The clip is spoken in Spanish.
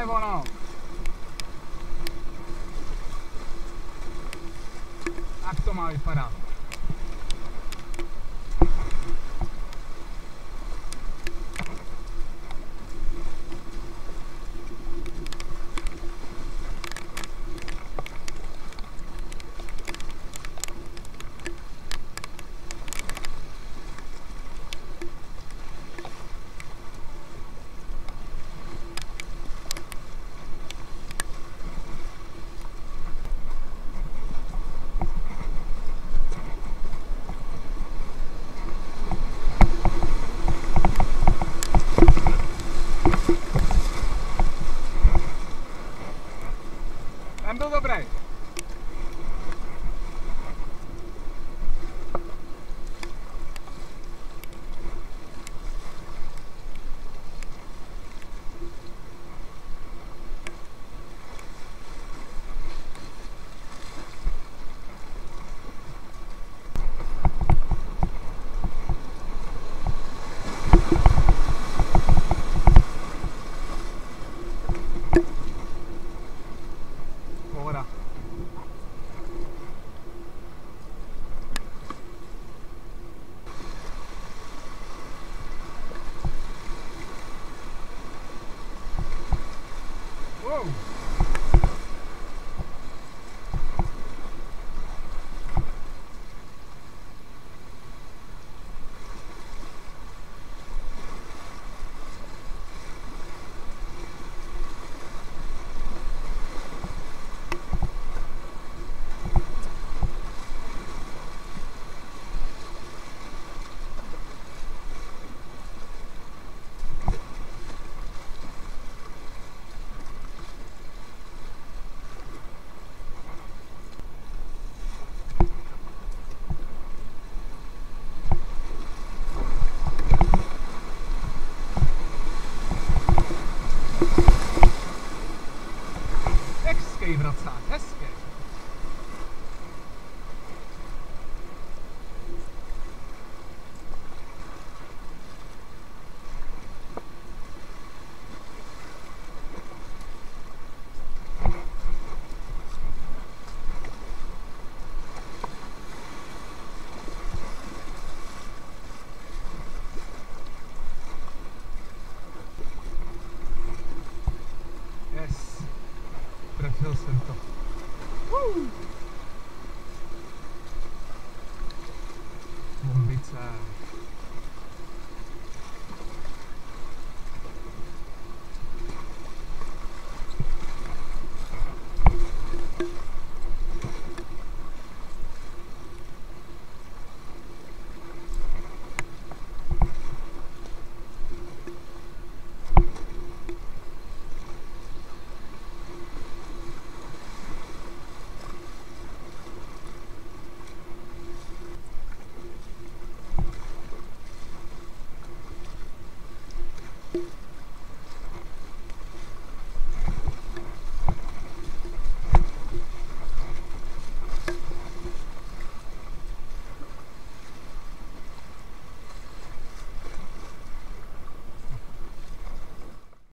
nebo no? Tak to má vypadat. Andou, Dobrai? go. devi frazzare. Eh. To. Woo.